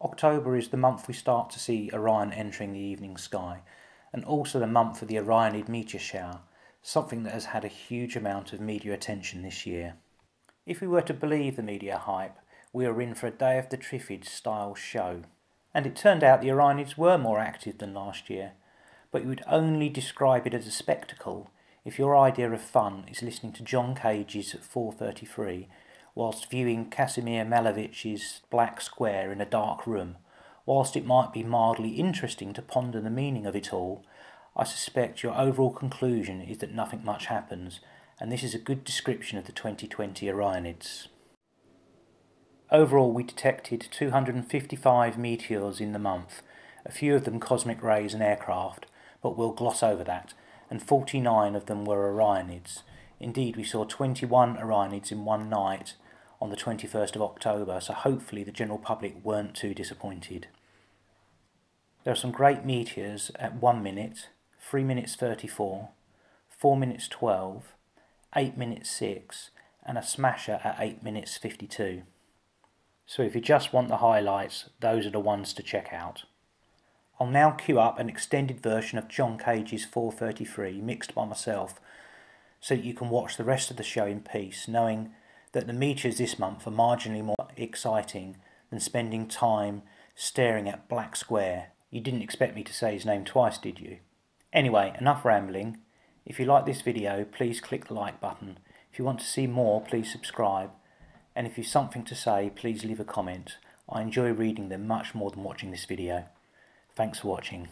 October is the month we start to see Orion entering the evening sky, and also the month for the Orionid meteor shower, something that has had a huge amount of media attention this year. If we were to believe the media hype, we are in for a Day of the Triffids style show. And it turned out the Orionids were more active than last year, but you would only describe it as a spectacle if your idea of fun is listening to John Cage's 433 whilst viewing Casimir Malevich's Black Square in a dark room, whilst it might be mildly interesting to ponder the meaning of it all, I suspect your overall conclusion is that nothing much happens, and this is a good description of the 2020 Orionids. Overall, we detected 255 meteors in the month, a few of them cosmic rays and aircraft, but we'll gloss over that, and 49 of them were Orionids. Indeed, we saw 21 Orionids in one night, on the 21st of October, so hopefully the general public weren't too disappointed. There are some great meteors at 1 minute, 3 minutes 34, 4 minutes 12, 8 minutes 6, and a smasher at 8 minutes 52. So if you just want the highlights, those are the ones to check out. I'll now queue up an extended version of John Cage's 433 mixed by myself so that you can watch the rest of the show in peace, knowing that the meteors this month are marginally more exciting than spending time staring at Black Square. You didn't expect me to say his name twice, did you? Anyway, enough rambling. If you like this video, please click the like button. If you want to see more, please subscribe. And if you've something to say, please leave a comment. I enjoy reading them much more than watching this video. Thanks for watching.